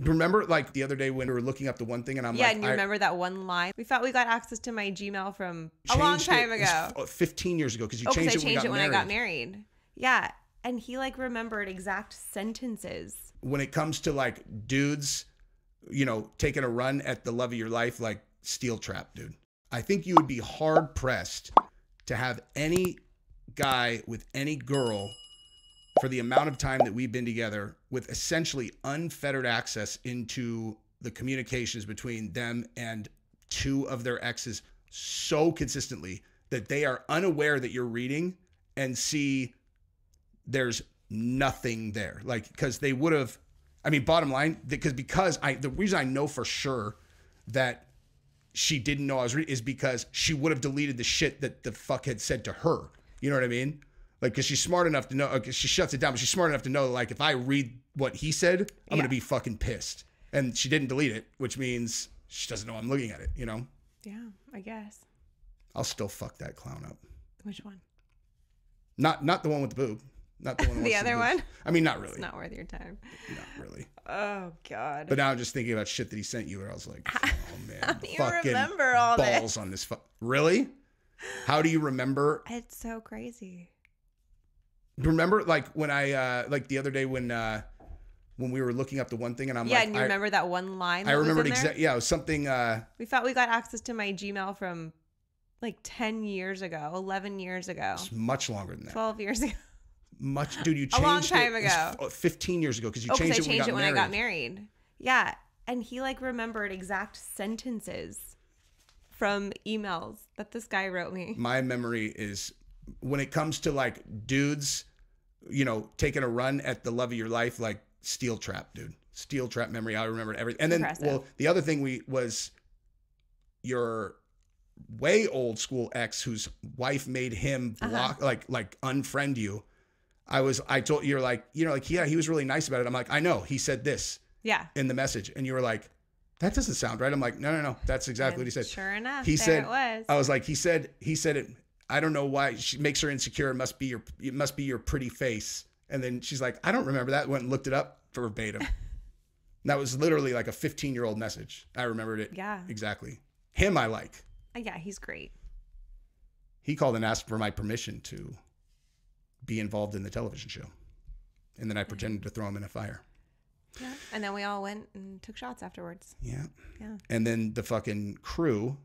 Remember, like the other day when we were looking up the one thing, and I'm yeah, like, yeah, and you remember that one line? We thought we got access to my Gmail from a long time it. ago. F- uh, 15 years ago because you Oh, changed it when, changed we it when I got married. married. Yeah. And he like remembered exact sentences. When it comes to like dudes, you know, taking a run at the love of your life, like steel trap, dude. I think you would be hard pressed to have any guy with any girl for the amount of time that we've been together with essentially unfettered access into the communications between them and two of their exes so consistently that they are unaware that you're reading and see there's nothing there. Like because they would have i mean bottom line because because i the reason i know for sure that she didn't know i was reading is because she would have deleted the shit that the fuck had said to her. You know what i mean like because she's smart enough to know uh, okay, she shuts it down but she's smart enough to know like if i read what he said i'm Yeah. gonna be fucking pissed and she didn't delete it which means she doesn't know i'm looking at it you know Yeah, I guess. i'll still fuck that clown up Which one? not not the one with the boob not the one The other one? i mean not really It's not worth your time. not really Oh God. But now I'm just thinking about shit that he sent you, where I was like, oh man, do you fucking remember all this? balls on this. Fu- really? How do you remember? it's so crazy. Remember, like when I, uh like the other day when, uh when we were looking up the one thing, and I'm like yeah, like, and you I, remember that one line? I remembered exactly. Yeah, it was something. uh We thought we got access to my Gmail from like 10 years ago, 11 years ago, It's much longer than that. 12 years ago. Much, dude. You A long time it's ago. f- 15 years ago because you Oh, changed it changed when, it when I got married. Yeah. And he like remembered exact sentences from emails that this guy wrote me. my memory is when it comes to like dudes, you know, taking a run at the love of your life, like steel trap, dude. Steel trap memory. I remember everything. And then, Impressive. well, the other thing we was your way old school ex whose wife made him Uh-huh. block, like, like unfriend you. I was, I told you're like, you know, like, yeah, he was really nice about it. I'm like, I know. He said this Yeah. in the message. And you were like, that doesn't sound right. I'm like, no, no, no. That's exactly what he said. Sure enough, He said- it was. I was like, he said, he said it. I don't know why she makes her insecure. It must be your, it must be your pretty face. And then she's like, I don't remember that. Went and looked it up verbatim. that was literally like a 15 year old message. I remembered it yeah. exactly. Him, I like. Uh, Yeah, he's great. He called and asked for my permission to be involved in the television show, and then I pretended to throw him in a fire. Yeah. And then we all went and took shots afterwards. Yeah. Yeah. And then the fucking crew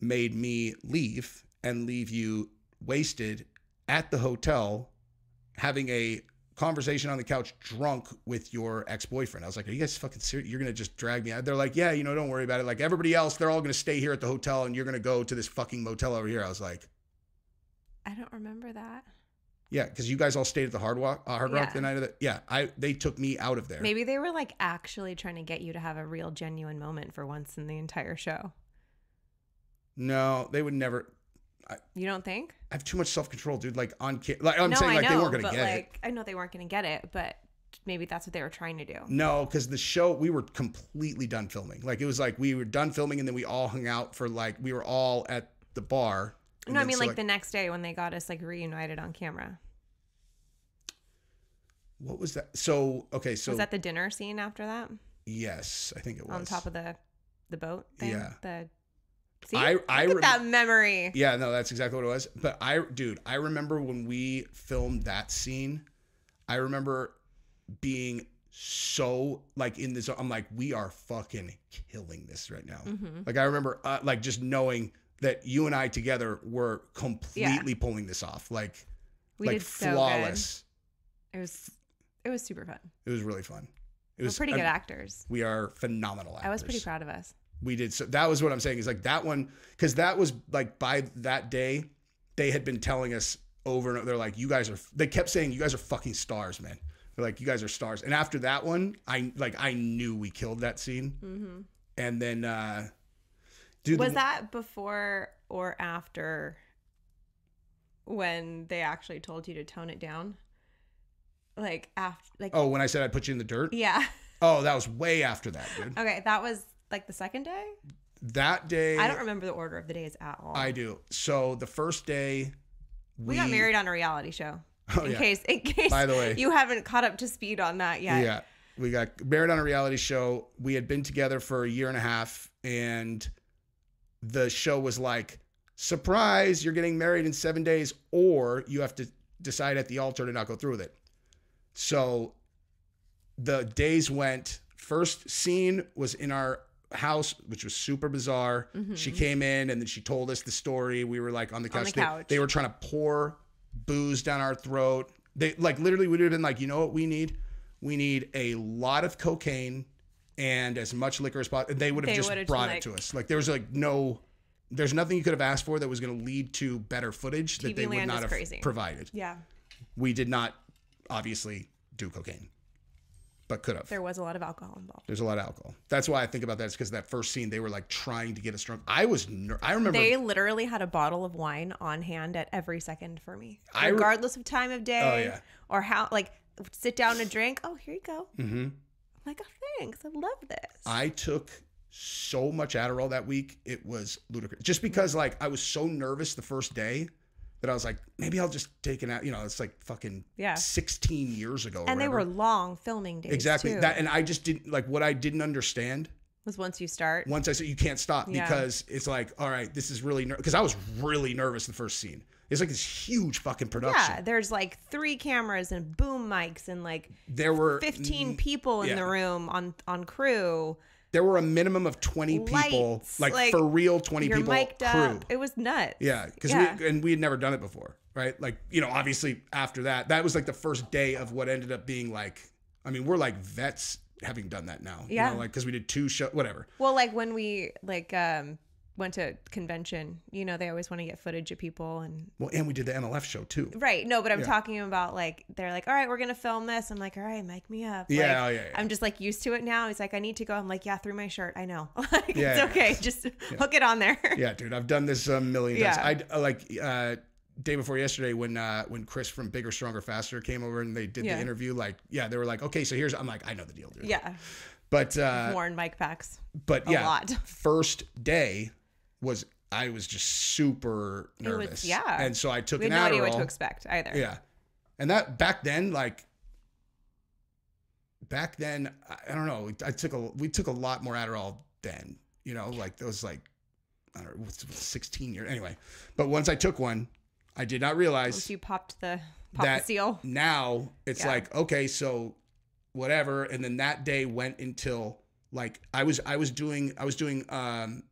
made me leave and leave you wasted at the hotel having a conversation on the couch drunk with your ex-boyfriend. I was like, "Are you guys fucking serious? You're going to just drag me out?" They're like, "Yeah, you know, don't worry about it. Like everybody else, they're all going to stay here at the hotel and you're going to go to this fucking motel over here." I was like, I don't remember that. "Yeah, cuz you guys all stayed at the Hard Rock uh, Hard Rock Yeah. the night of the Yeah, I they took me out of there. Maybe they were like actually trying to get you to have a real genuine moment for once in the entire show. No, they would never You don't think? I have too much self-control, dude. Like on like I'm no, saying I like know, they weren't going to but get it. I know they weren't going to get it, but maybe that's what they were trying to do. No, because the show we were completely done filming. Like it was like we were done filming and then we all hung out for like we were all at the bar. and No, I mean so, like, the next day when they got us like reunited on camera. what was that? So okay, so was that the dinner scene after that yes, I think it was on top of the the boat thing? Yeah. The See? I I rem- at that memory. yeah no that's exactly what it was. But I dude I remember when we filmed that scene, I remember being so like in this I'm like we are fucking killing this right now. Mhm. Like I remember uh, like just knowing that you and I together were completely pulling this off. Like We like did so flawless. good. It was it was super fun. It was really fun. It We're was pretty good actors. We are phenomenal actors. I was pretty proud of us. We did so. That was what I'm saying. Is like that one because that was like by that day they had been telling us over and over. They're like, you guys are. They kept saying, you guys are fucking stars, man. They're like, you guys are stars. And after that one, I like I knew we killed that scene. hmm And then, uh dude, Was the- that before or after when they actually told you to tone it down? Like after, like Oh, when I said I put you in the dirt. yeah. Oh, that was way after that, dude. Okay, that was like the second day. That day, I don't remember the order of the days at all. I do. So the first day, we, got married on a reality show. Oh in yeah. case, in case, By the way. you haven't caught up to speed on that yet. Yeah. We got married on a reality show. We had been together for a year and a half, and the show was like, surprise, you're getting married in seven days, or you have to decide at the altar to not go through with it. So the days went. First scene was in our house, which was super bizarre. She came in and then she told us the story. We were like on the Mm-hmm. On couch. the They- couch. They, were trying to pour booze down our throat. They like literally would have been like, you know what we need? We need a lot of cocaine and as much liquor as possible. They would have They just brought it like- to us. Like there was like no, there's nothing you could have asked for that was going to lead to better footage that TV they would not have crazy. provided. Yeah. We did not obviously do cocaine, but could have. There was a lot of alcohol involved. There's a lot of alcohol. That's why I think about that. Is because that first scene, they were like trying to get us drunk. I was, ner- I remember. They literally had a bottle of wine on hand at every second for me, I re- regardless of time of day oh, yeah. or how. Like, sit down and drink. Oh, here you go. Mm-hmm. I'm like, oh, thanks. I love this. I took so much Adderall that week. It was ludicrous. Just because like I was so nervous the first day that I was like, maybe I'll just take it out. You know, it's like fucking Yeah. 16 years ago. and they were long filming days. exactly too, that. And I just didn't like what I didn't understand was once you start. once I said you can't stop Yeah. because it's like, all right, this is really because I was really nervous the first scene. It's like this huge fucking production. Yeah, there's like three cameras and boom mics and like There were 15 people in yeah. the room on on crew. There were a minimum of 20 people, Lights, like, like, for real 20 You're people mic'd crew. up. It was nuts. Yeah, because Yeah. we and we had never done it before, right? Like you know, obviously after that, that was like the first day of what ended up being like. I mean, we're like vets having done that now. Yeah. you know, like because we did two show, whatever. Well, like when we like um went to convention, you know, they always want to get footage of people and Well, and we did the MLF show too. right. No, but I'm Yeah. talking about like they're like, all right, we're gonna film this. I'm like, all right, mic me up. Yeah, Like, oh, yeah, yeah. I'm just like used to it now. He's like, I need to go. I'm like, yeah, through my shirt. I know. like, Yeah, it's okay. Just hook it on there. Yeah, dude, I've done this a million times. Yeah. I like uh, day before yesterday when uh, when Chris from Bigger, Stronger, Faster came over and they did Yeah. the interview. Like, yeah, they were like, okay, so here's. I'm like, I know the deal, dude. yeah, But uh, worn mic packs. but yeah, lot. first day was I was just super It was- nervous. yeah. and so I took We an had no idea what to expect either. Yeah. And that back then, like back then, I, don't know. I took a we took a lot more Adderall then. You know, like those like I don't know, what's, what's 16 years anyway. But once I took one, I did not realize Once you popped the pop that the seal. now it's Yeah. like okay, so whatever. And then that day went until like I was I was doing I was doing um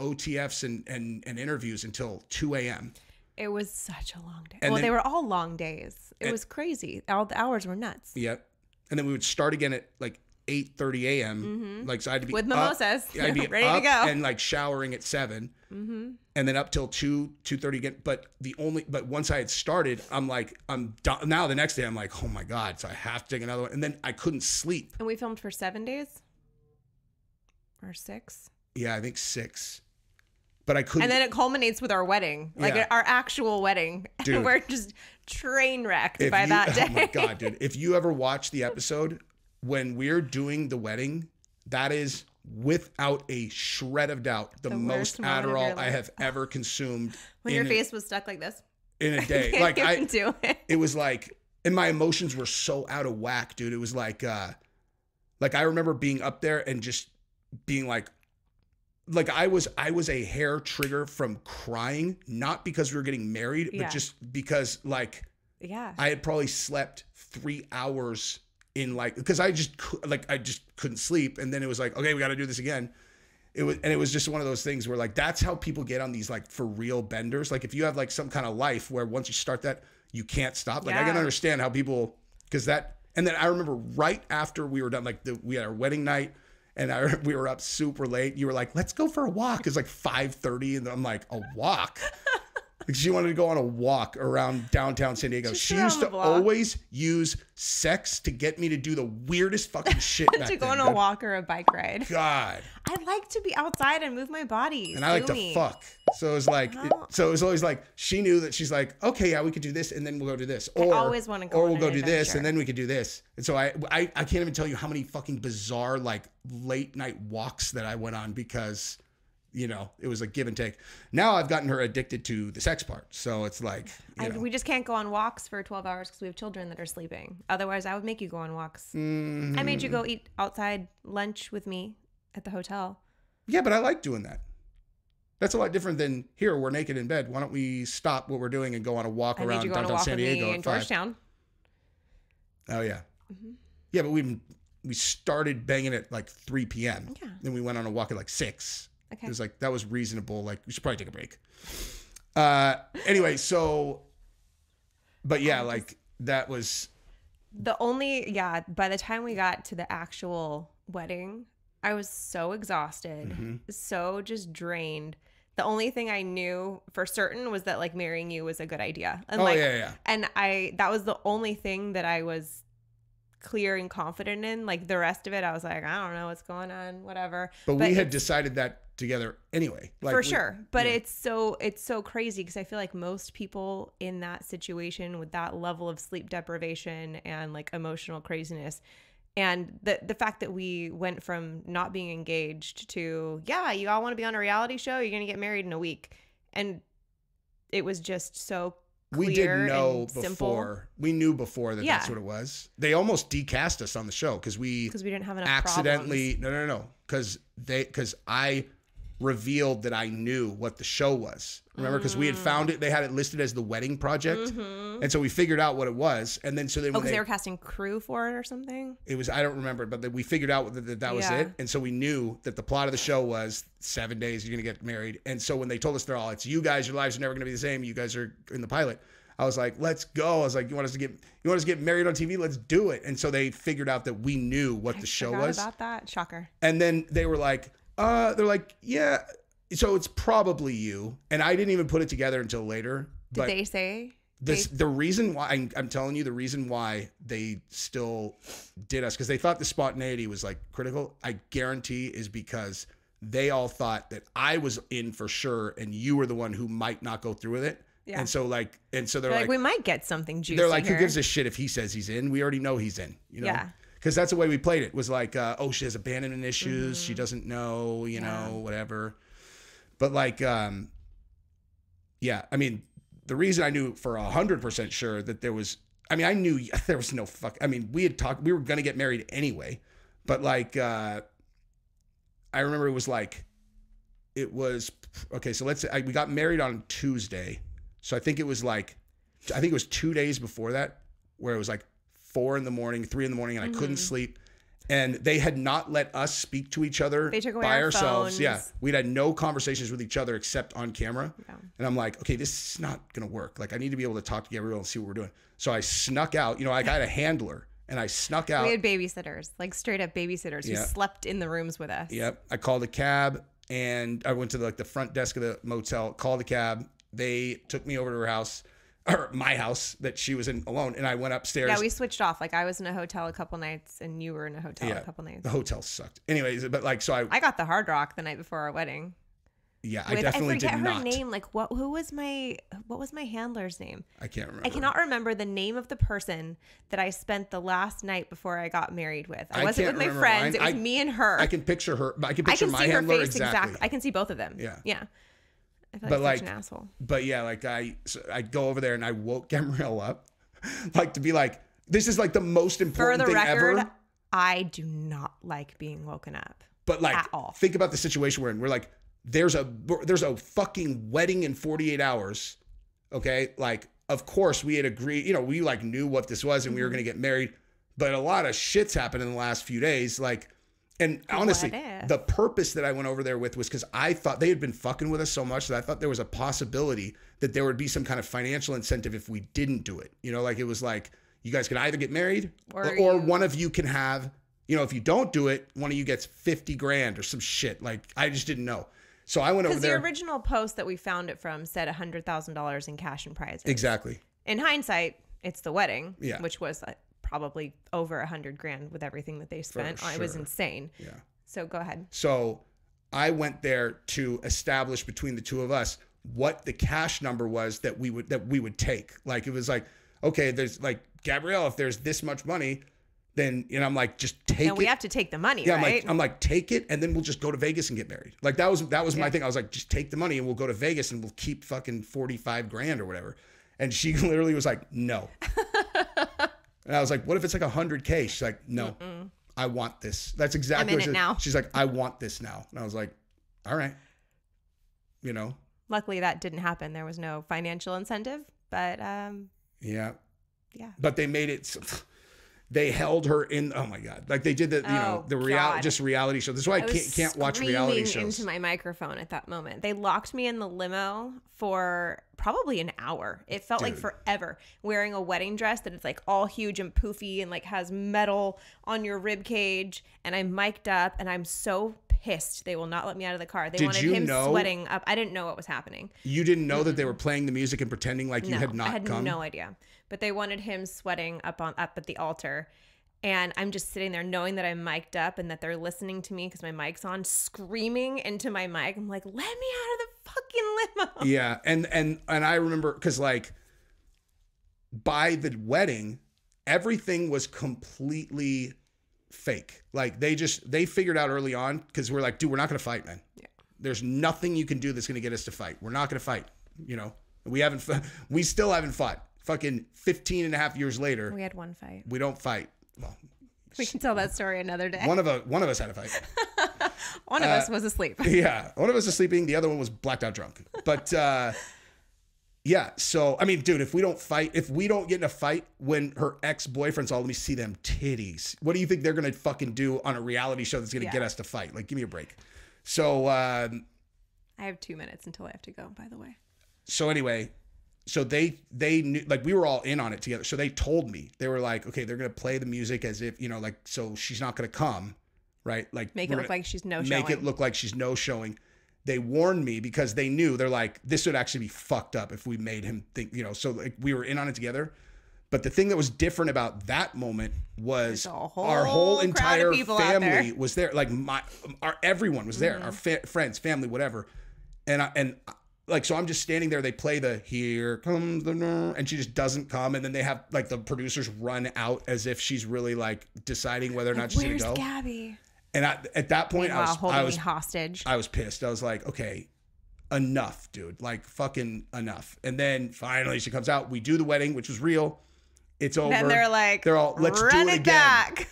OTFs and and, and interviews until 2 a.m. It was such a long day. And well, then- they were all long days. It And- was crazy. All the hours were nuts. Yep. And then we would start again at like 8:30 a.m. Like so I had to be Mm-hmm. With up- mimosas. I'd be Ready to go. and like showering at 7 Mm-hmm. and then up till 2 2:30 again. But the only but once I had started, I'm like I'm done. now the next day I'm like oh my god, so I have to take another one. And then I couldn't sleep. And we filmed for seven days or six. Yeah, I think six. But I couldn't. And then it culminates with our wedding, like Yeah. our actual wedding. Dude. And we're just train wrecked by you, that day. Oh my god, dude! If you ever watch the episode when we're doing the wedding, that is without a shred of doubt the, The most worst moment of Adderall I have ever consumed when your a- face was stuck like this. in a day. Can't like I, do it. it was like, and my emotions were so out of whack, dude. It was like, uh, like I remember being up there and just being like, like I was, I was a hair trigger from crying, not because we were getting married, Yeah. but just because like Yeah. I had probably slept three hours in like because I just like I just couldn't sleep, and then it was like, okay, we got to do this again. It was and it was just one of those things where like that's how people get on these like for real benders. Like if you have like some kind of life where once you start that you can't stop. Like I can Yeah. understand how people because that and then I remember right after we were done, like the, we had our wedding night. And I, we were up super late. You were like, "Let's go for a walk." It's like five thirty, and I'm like, "A walk?" Like she wanted to go on a walk around downtown San Diego. Just she used to block. always use sex to get me to do the weirdest fucking shit. to go then. on a walk or a bike ride. God, I like to be outside and move my body. and I like Sue to fuck. So it was like, it- so it was always like she knew that she's like, okay, yeah, we could do this, and then we'll go do this, or always wanna go or we'll go an do this, and then we could do this. And so I, I, I can't even tell you how many fucking bizarre like late night walks that I went on because you know, it was a give and take. Now I've gotten her addicted to the sex part. So it's like, you I, know, we just can't go on walks for 12 hours because we have children that are sleeping. Otherwise, I would make you go on walks. mm, I made you go eat outside lunch with me at the hotel. yeah, but I like doing that. That's a lot different than here. We're naked in bed. Why don't we stop what we're doing and go on a walk I around you go on a downtown walk San Diego in? Georgetown. Oh yeah, Mhm. yeah, but we we started banging at like 3 p.m. Yeah. Then we went on a walk at like six. Okay. It was like that was reasonable. Like we should probably take a break. Uh, anyway, so, but yeah, like that was The only, yeah, by the time we got to the actual wedding, I was so exhausted, Mhm. so just drained. The only thing I knew for certain was that like marrying you was a good idea. And oh like, yeah, yeah. and I, that was the only thing that I was clear and confident in. Like the rest of it, I was like, I don't know what's going on, whatever. But, but we had decided that together anyway. Like for we- sure but yeah. it's so it's so crazy because i feel like most people in that situation with that level of sleep deprivation and like emotional craziness and the the fact that we went from not being engaged to yeah you all want to be on a reality show you're gonna get married in a week and it was just so we didn't know and simple before. We knew before that that's what it was. They almost decast us on the show because we because we didn't have enough accidentally no no no because they because I revealed that I knew what the show was. Remember because we had found it. They had it listed as the wedding project, mm-hmm. and so we figured out what it was. And then so then oh they, they were casting crew for it or something it was I don't remember, but then we figured out that that, that was Yeah. it. And so we knew that the plot of the show was seven days you're gonna get married. And so when they told us they're all it's you guys, your lives are never gonna be the same. You guys are in the pilot. I was like, let's go. I was like, you want us to get you want us to get married on TV? Let's do it. And so they figured out that we knew what I the show was. about that shocker And then they were like, uh, they're like, yeah. So it's probably you. And I didn't even put it together until later. did but they say this, the reason why I'm, I'm telling you, the reason why they still did us because they thought the spontaneity was like critical. I guarantee is because they all thought that I was in for sure, and you were the one who might not go through with it. Yeah. And so like, and so they're They're like, like, we might get something juicy they're like, here. who gives a shit if he says he's in? We already know he's in. You know. Yeah. Because that's the way we played it. Was like, uh, oh, she has abandonment issues. Mm-hmm. She doesn't know, you Yeah. know, whatever. But like, um, yeah, I mean, the reason I knew for a hundred percent sure that there was, I mean, I knew there was no fuck. I mean, we had talked, we were gonna get married anyway, but like, uh, I remember it was like, it was okay. So let's say I, we got married on Tuesday, so I think it was like, I think it was two days before that where it was like four in the morning, three in the morning, and I couldn't Mhm. sleep. And they had not let us speak to each other They took away by our ourselves. Yeah, we'd had no conversations with each other except on camera. Yeah. And I'm like, okay, this is not gonna work. Like, I need to be able to talk to Gabrielle and see what we're doing. So I snuck out. You know, I got a handler, and I snuck out. We had babysitters, like straight up babysitters who slept in the rooms with us. Yep. I called a cab and I went to like the front desk of the motel, called a cab. They took me over to her house or my house that she was in alone. And I went upstairs. Yeah, we switched off. Like I was in a hotel a couple nights and you were in a hotel Yeah. a couple nights. the hotel sucked. Anyways, but like, so I, I got the hard rock the night before our wedding. yeah, I With- definitely forget did her not. name. Like what who was my what was my handler's name? I can't remember. I cannot remember the name of the person that I spent the last night before I got married with. I I wasn't with my friends. mine. it was I- me and her. I can picture her. I can I picture can my see her face exactly. exactly. I can see both of them. Yeah. Yeah. I feel But, like, like, an asshole. But yeah, like I, so I'd go over there and I woke Gabrielle up, like to be like, this is like the most For important the thing record, ever. I do not like being woken up. But like, at all. think about the situation we're in. We're like, there's a there's a fucking wedding in 48 hours. Okay, like of course we had agreed. You know, we like knew what this was and we were Mm-hmm. gonna get married. But a lot of shit's happened in the last few days. Like, and honestly, the purpose that I went over there with was because I thought they had been fucking with us so much that I thought there was a possibility that there would be some kind of financial incentive if we didn't do it. You know, like it was like you guys can either get married Or or, one of you can have. You know, if you don't do it, one of you gets 50 grand or some shit. Like, I just didn't know. So I went over there. Because the original post that we found it from said $100,000 in cash and prizes. exactly. In hindsight, it's the wedding, Yeah. which was probably over a hundred grand with everything that they spent. Oh, It was insane. Yeah. So go ahead. So I went there to establish between the two of us what the cash number was that we would that we would take. Like it was like, okay, there's like Gabrielle, if there's this much money, then you know I'm like just take it. We have to take the money, yeah, I'm right? like I'm like take it and then we'll just go to Vegas and get married. Like that was that was my thing. I was like just take the money and we'll go to Vegas and we'll keep fucking 45 grand or whatever. And she literally was like no. And I was like what if it's like 100k? She's like no. I want this. That's exactly in what it she, now. she's like I want this now. And I was like all right. You know. Luckily, that didn't happen. There was no financial incentive, but um, Yeah. yeah. but they made it they held her in oh my god like they did the you know Oh, the reality just reality show this is why i, I can't, can't watch reality screaming shows into my microphone at that moment. They locked me in the limo for probably an hour. It felt like forever. Wearing a wedding dress that is like all huge and poofy and like has metal on your rib cage, and I'm mic'd up, and I'm so pissed they will not let me out of the car. They Did wanted you him know- sweating up. I didn't know what was happening. you didn't know that they were playing the music and pretending like you no, had not I had come no idea. But they wanted him sweating up on up at the altar. And I'm just sitting there knowing that I'm mic'd up and that they're listening to me because my mic's on, screaming into my mic. I'm like, let me out of the fucking limo. yeah and and and i remember because like by the wedding everything was completely fake like they just they figured out early on because we're like dude we're not gonna fight man Yeah. there's nothing you can do that's gonna get us to fight we're not gonna fight you know we haven't we still haven't fought fucking 15 and a half years later We had one fight. we don't fight well We can tell that story another day. one of a one of us had a fight One of us was asleep. yeah one of us was sleeping the other one was blacked out drunk but uh yeah so i mean dude if we don't fight if we don't get in a fight when her ex-boyfriend's all let me see them titties what do you think they're gonna fucking do on a reality show that's gonna Yeah. get us to fight like give me a break so um I have two minutes until I have to go, by the way. so anyway so they they knew like we were all in on it together so they told me they were like okay they're gonna play the music as if you know like so she's not gonna come right like Make it look like she's no showing. make showing. it look like she's no showing. They warned me because they knew they're like this would actually be fucked up if we made him think you know. So like we were in on it together. But the thing that was different about that moment was a our whole whole entire out there. family was there. Like my our everyone was there. Our mm-hmm. fa- friends, family, whatever. And I, and like so I'm just standing there. They play the "Here Comes the," and she just doesn't come. And then they have like the producers run out as if she's really like deciding whether or not she's gonna go. Gabi? And I, at that point, I Meanwhile, was holding I was hostage. I was pissed. I was like, okay, enough, dude. Like fucking enough. And then finally she comes out. We do the wedding, which was real. It's over. then they're like, they're all let's run do it, it again. back.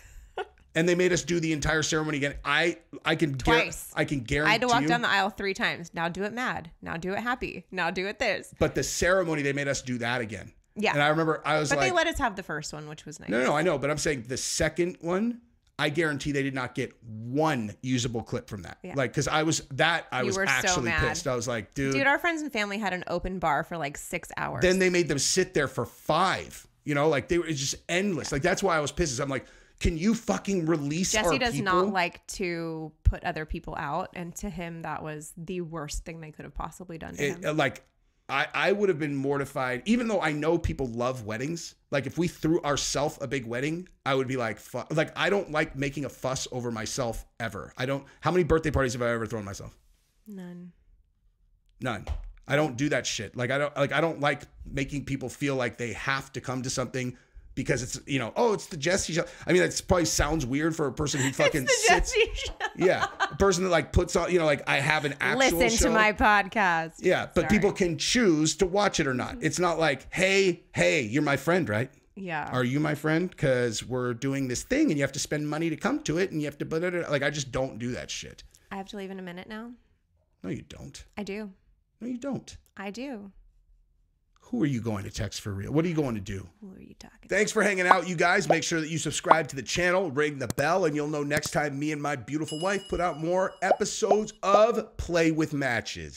And they made us do the entire ceremony again. I I can Twice. I can guarantee I had to walk you, down the aisle three times. Now do it mad. Now do it happy. Now do it this. but the ceremony they made us do that again. Yeah. And I remember I was But like, they let us have the first one, which was nice. no, no, I know, but I'm saying the second one. I guarantee they did not get one usable clip from that. Yeah. Like, cause I was that I You was were so actually pissed. I was like, dude, Dude, our friends and family had an open bar for like six hours. then they made them sit there for five. You know, like they were it's just endless. Like that's why I was pissed. is I'm like, can you fucking release Jesse does people? not like to put other people out, and to him, that was the worst thing they could have possibly done to It- him. Uh, like I, I would have been mortified, even though I know people love weddings. Like if we threw ourselves a big wedding, I would be like, fu- like I don't like making a fuss over myself ever. I don't. How many birthday parties have I ever thrown myself? None. None. I don't do that shit. Like I don't like I don't like making people feel like they have to come to something because it's you know oh it's the Jesse show. I mean that probably sounds weird for a person who fucking The sits. Jesse Show. Yeah, a person that like puts on you know like I have an actual Listen show. to my podcast. Yeah, but Sorry. people can choose to watch it or not. Mm-hmm. It's not like, hey, hey, you're my friend, right? Yeah. Are you my friend? Because we're doing this thing and you have to spend money to come to it and you have to, blah, blah, blah. like, I just don't do that shit. I have to leave in a minute now. No, you don't. I do. No, you don't. I do. Who are you going to text for real? What are you going to do? Who are you talking Thanks for hanging out, you guys. Make sure that you subscribe to the channel, ring the bell, and you'll know next time me and my beautiful wife put out more episodes of Play with Matches.